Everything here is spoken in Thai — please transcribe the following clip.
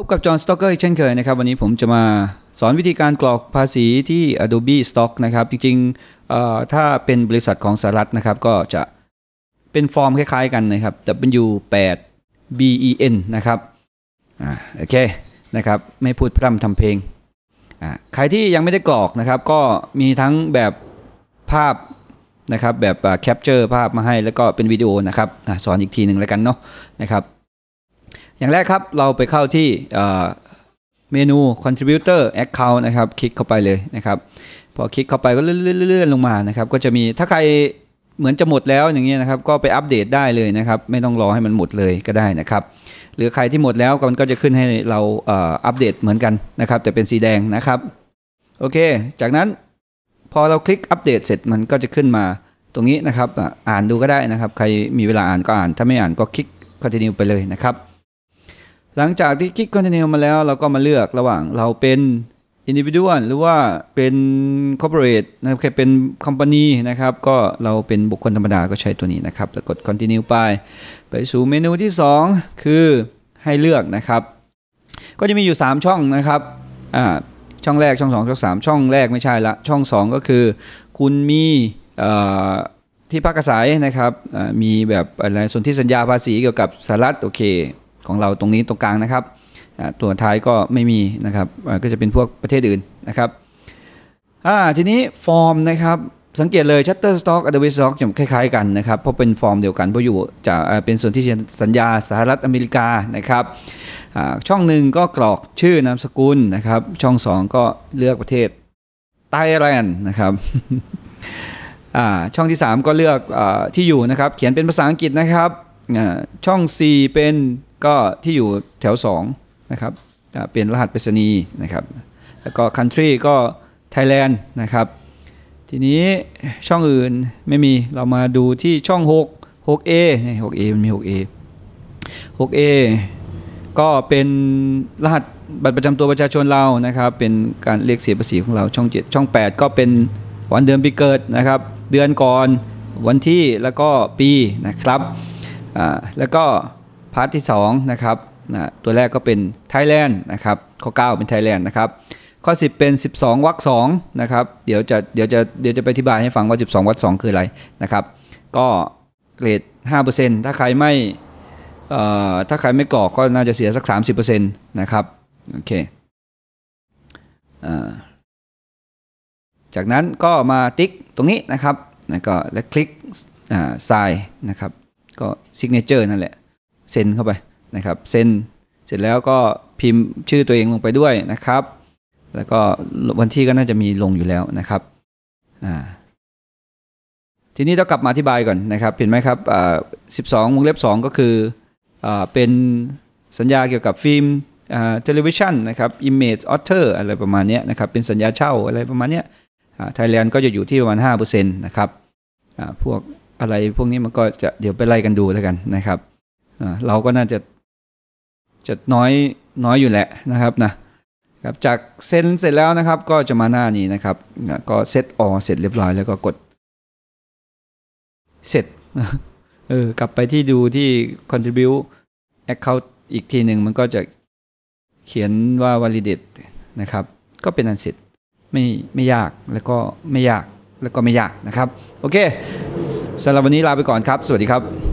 พบกับจอห์นสต็อกเกอร์อีกเช่นเคยนะครับ วันนี้ผมจะมาสอนวิธีการกรอกภาษีที่ Adobe Stock นะครับ จริงๆถ้าเป็นบริษัทของสหรัฐนะครับ ก็จะเป็นฟอร์มคล้ายๆกันนะครับ W-8BEN นะครับอ่าโอเคนะครับ ไม่พูดพร่ำทำเพลงอ่าใครที่ยังไม่ได้กรอกนะครับ ก็มีทั้งแบบภาพนะครับ แบบ capture ภาพมาให้แล้วก็เป็นวิดีโอนะครับสอนอีกทีหนึ่งแล้วกันเนาะนะครับ อย่างแรกครับเราไปเข้าที่เมนู contributor account นะครับ คลิกเข้าไปเลยนะครับ พอคลิกเข้าไปก็เลื่อนๆลงมานะครับ ก็จะมีถ้าใครเหมือนจะหมดแล้วอย่างเงี้ยนะครับ ก็ไปอัปเดตได้เลยนะครับ ไม่ต้องรอให้มันหมดเลยก็ได้นะครับ หรือใครที่หมดแล้วมันก็จะขึ้นให้เราอัปเดตเหมือนกันนะครับ แต่เป็นสีแดงนะครับ โอเค จากนั้นพอเราคลิกอัปเดตเสร็จมันก็จะขึ้นมาตรงนี้นะครับ อ่านดูก็ได้นะครับ ใครมีเวลาอ่านก็อ่าน ถ้าไม่อ่านก็คลิก continue ไปเลยนะครับ หลังจากที่คลิก continue มาแล้วเราก็มาเลือกระหว่างเราเป็น individual หรือว่าเป็น corporate นะครับแค่เป็น company นะครับ ก็เราเป็นบุคคลธรรมดาก็ใช้ตัวนี้นะครับ แล้วกด continue ไป ไปสู่เมนูที่ 2 คือให้เลือกนะครับ ก็จะมีอยู่ 3 ช่องนะครับอ่าช่องแรกช่อง 2 ช่อง 3 ช่องแรกไม่ใช่ละ ช่อง 2 ก็คือ คุณมีที่พักอาศัยนะครับมีแบบอะไรส่วนที่สัญญาภาษีเกี่ยวกับสหรัฐโอเค ของเราตรงนี้ตรงกลางนะครับ ตัวท้ายก็ไม่มีนะครับก็จะเป็นพวกประเทศอื่นนะครับทีนี้ฟอร์มนะครับสังเกตเลย Shutterstock Adobe Stock จะคล้ายๆกันนะครับ เพราะเป็นฟอร์มเดียวกันเพราะอยู่จะเป็นส่วนที่สัญญาสหรัฐอเมริกานะครับช่องหนึ่งก็กรอกชื่อนามสกุลนะครับ ช่อง 2 ก็เลือกประเทศไต้แลนด์นะครับช่องที่ 3 ก็เลือกอที่อยู่นะครับ เขียนเป็นภาษาอังกฤษนะครับช่อง 4 เป็น ก็ที่อยู่แถว2นะครับเป็นรหัสไปรษณีย์นะครับแล้วก็ country ก็ Thailand นะครับทีนี้ช่องอื่นไม่มีเรามาดูที่ช่อง 6 6A 6A มันมี 6A 6A ก็เป็นรหัสบัตรประจำตัวประชาชนเรานะครับ เป็นการเรียกเสียภาษีของเราช่อง 7 ช่อง 8 ก็เป็นวันเดือนปีเกิดนะครับ เดือนก่อนวันที่แล้วก็ปีนะครับแล้วก็ part ที่ 2 นะครับนะตัวแรกก็เป็นไทยแลนด์นะครับข้อ 9 เป็นไทยแลนด์นะครับข้อ 10 เป็น 12วรรค2นะครับเดี๋ยวจะเดี๋ยวจะเดี๋ยวจะไปอธิบายให้ฟังว่า 12วรรค2คืออะไรนะครับก็rate 5%ถ้าใครไม่ถ้าใครไม่กรอกก็น่าจะเสียสัก 30%นะครับโอเคจากนั้นก็มาติ๊กตรงนี้นะครับแล้วก็แล้วคลิกทรายนะครับก็ signature นั่นแหละ เซ็นเข้าไปนะครับเซ็นเสร็จแล้วก็พิมพ์ชื่อตัวเองลงไปด้วยนะครับ แล้วก็วันที่ก็น่าจะมีลงอยู่แล้วนะครับทีนี้เรากลับมาอธิบายก่อนนะครับเห็นไหมครับอ่าสิบสองวงเล็บสองก็คืออ่าเป็นสัญญาเกี่ยวกับ film television นะครับ Image Author อะไรประมาณนี้นะครับเป็นสัญญาเช่าอะไรประมาณนี้อ่าไทยแลนด์ก็จะอยู่ที่ประมาณ5%นะครับอ่าพวกอะไรพวกนี้มันก็จะเดี๋ยวไปไล่กันดูแล้วกันนะครับ เราก็น่าจะจะน้อยน้อยอยู่แหละนะครับนะครับจากเซ็นเสร็จแล้วนะครับ ก็จะมาหน้านี้นะครับ ก็เซตออเสร็จเรียบร้อยแล้วก็กดเสร็จเออกลับไปที่ดูที่ contribute account อีกทีหนึ่งมันก็จะเขียนว่า validate นะครับ ก็เป็นอันเสร็จไม่ไม่ยากแล้วก็ไม่ยากแล้วก็ไม่ยากนะครับ โอเคสำหรับวันนี้ลาไปก่อนครับ สวัสดีครับ